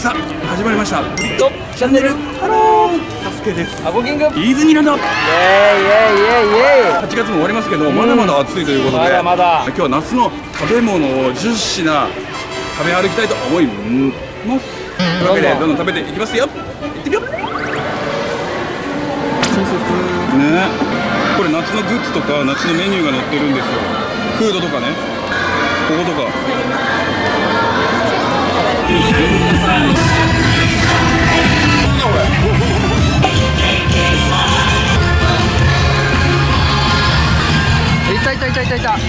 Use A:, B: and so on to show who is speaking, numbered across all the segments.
A: さあ始まりました。ブリット
B: チャンネル
A: ハロー。サスケです。
B: アコキング
A: ディズニーランド。
B: ェーイイェーイイェ
A: 8月も終わりますけど、まだまだ暑いということで
B: まだまだ。
A: 今日は夏の食べ物を10品食べ歩きたいと思います。というわけでどんどん。食べていきますよ。いってみよう。ね。これ夏のグッズとか夏のメニューが載ってるんですよ。フードとかね。こことか
B: いたいたい。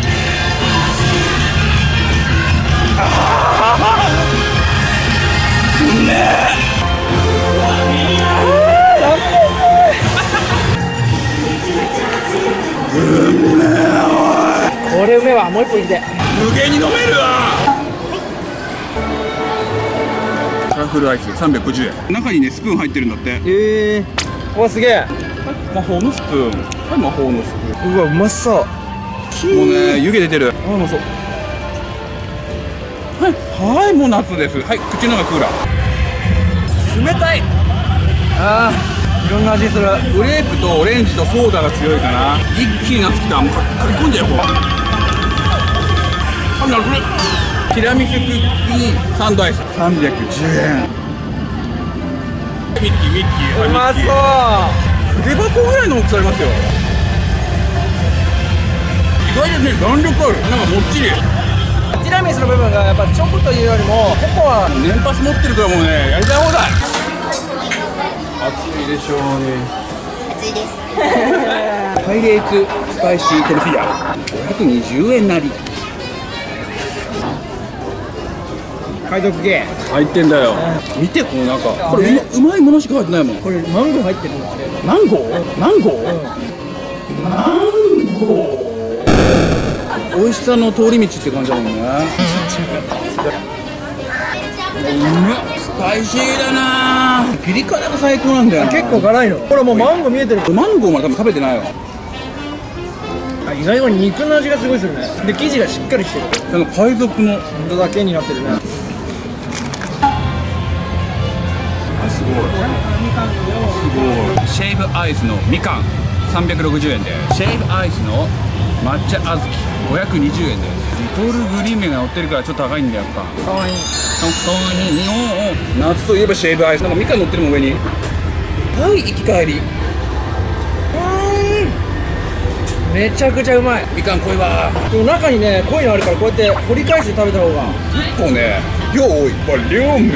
B: これうめえわ。もう一本いって。
A: 無限に飲めるわフルアイス350円。中にねスプーン入ってるんだって。
B: ええー、わすげえ。
A: 魔法のスプーン。はい魔法のスプー
B: うわうまそう。
A: ンもうね湯気出てる。あうまそう。はい。はいもう夏です。はい口の中クーラー。冷たい。
B: ああいろんな味する。
A: グレープとオレンジとソーダが強いかな。一気に夏来た。らもうかかき込んじゃうよこうあなるほどティラミスクッキーサンドアイス。310円ミッキーミッキー
B: うまそう。
A: 筆箱ぐらいの大きさありますよ。意外とね弾力ある。なんかもっちり。
B: ティラミスの部分がやっぱチョコというよりもココア。
A: 年パス持ってるからもうねやりたい放題。暑いでしょうね。
C: 暑いです。
A: パイレーツスパイシートルフィア520円なり
B: 海賊系。
A: 入ってんだよ。見てこの中。これうまいものしか入ってないもん。
B: これマンゴー入ってるんだって
A: マンゴー？マンゴー、マンゴー。美味しさの通り道って感じだもんね。うめっスパイシーだな。ピリ辛が最高なんだよな。
B: 結構辛いの。これもうマンゴー見えてる。
A: マンゴーまで多分食べてないよ。
B: あ意外と肉の味がすごいするね。で生地がしっかりしてる。
A: あの海賊の。
B: だけになってるね
A: ごいすごい。シェイブアイスのみかん。360円で。シェイブアイスの抹茶小豆。520円ですリトルグリーンメが乗ってるからちょっと高いんだよやっぱ。
B: かわいい。
A: 本当に。夏といえばシェイブアイス。なんかみかん乗ってるもん上に。はい行き帰り。
B: めちゃくちゃうまい。
A: みかん濃いわ。
B: でも中にね濃いのあるからこうやって掘り返して食べた方が。
A: 1個ね量多い。これ両面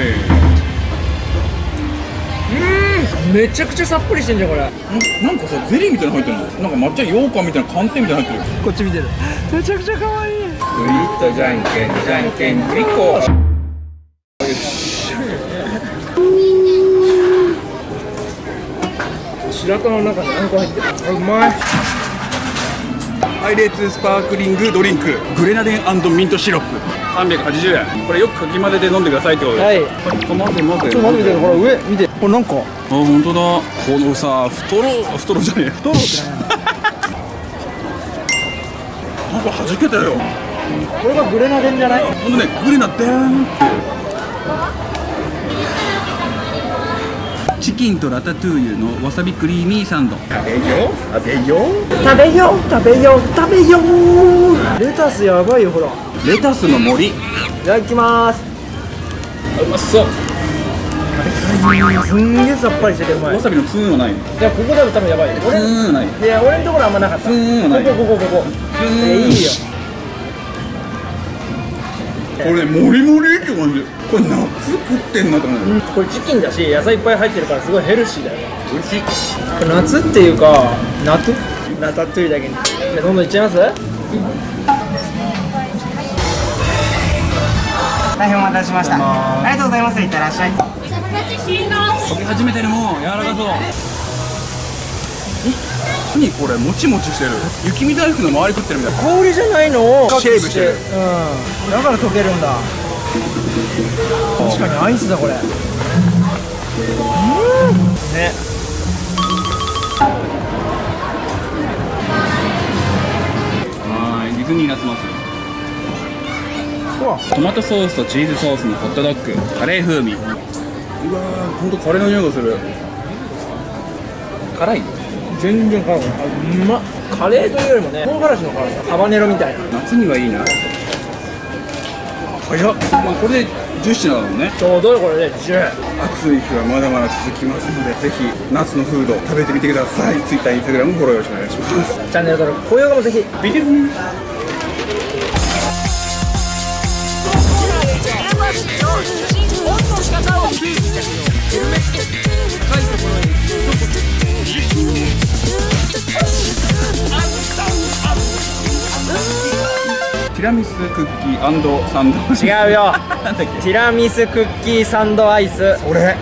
B: うん。めちゃくちゃさっぱりしてんじゃんこれ。
A: なんかさゼリーみたいなの入ってるの。なんか抹茶羊羹みたいな寒天みたいなの入ってる。
B: こっち見てる。めちゃくちゃ可愛い。
A: グリッとじゃんけんじゃんけんグリコ
B: 白玉の中にあんこ入ってるあうまい
A: パイレーツスパークリングドリンクグレナデンミントシロップ380円これよくかき混ぜて飲んでくださいってことで
B: はい
A: ちょっと待って待って
B: ちょっと待って見てほら上見てこれなんか
A: あ本当だ。このさストローストローじゃねえ。
B: トロって
A: なんか弾けたよ。
B: これがグレナデンじゃない？
A: ほんとねグレナデンって。チキンとラタトゥーユのわさびクリーミーサンド。食べよ食べよ
B: 食べよう。食べよう。食べよう。レタスやばいよほら。
A: レタスの森。
B: いただきます。
A: うまそう
B: すん。げえさっぱりしててうまいい
A: わさびのツーンはない
B: やここだと多分やばい。よ
A: ツ
B: 俺
A: ーンはない。
B: いや俺のところあんまなかった。
A: うーんない。
B: ここここここ。
A: ーん
B: い。やいいよ。
A: これモリモリって感じ。これ夏食ってんなと思う
B: うん。これチキンだし野菜いっぱい入ってるからすごいヘルシーだよ
A: 美味しい。
B: これ夏っていうかナトラタトゥイだけに。じゃあどんどんいっちゃいます？
D: 大変お待たせしました。ありがとうございます。いってらっしゃい。
A: 溶け始めてるもん柔らかそう。何これ？もちもちしてる。雪見大福の周り食ってるみたい。
B: 氷じゃないの？を
A: シェイブしてる。
B: うん。だから溶けるんだ。確かにアイスだこれ。うん。ね。
A: はいディズニー夏祭り
B: うわ。
A: トマトソースとチーズソースのホットドッグカレー風味うわーほんとカレーの匂いがする。辛い？
B: 全然辛くない。あうまっ。カレーというよりもね唐辛子の辛さ。ハバネロみたいな。
A: 夏にはいいな。早っ、まあ、これで10品だもんね。
B: ちょうどこれで。10
A: 暑い日はまだまだ続きますのでぜひ夏のフード食べてみてください。Twitter、Instagram フォローよろしくお願いします。
B: チャンネル登録高評価もぜひ。
A: ビティラミスクッキーサンド
B: 違うよ。ティラミスクッキーサンドアイス。
A: 俺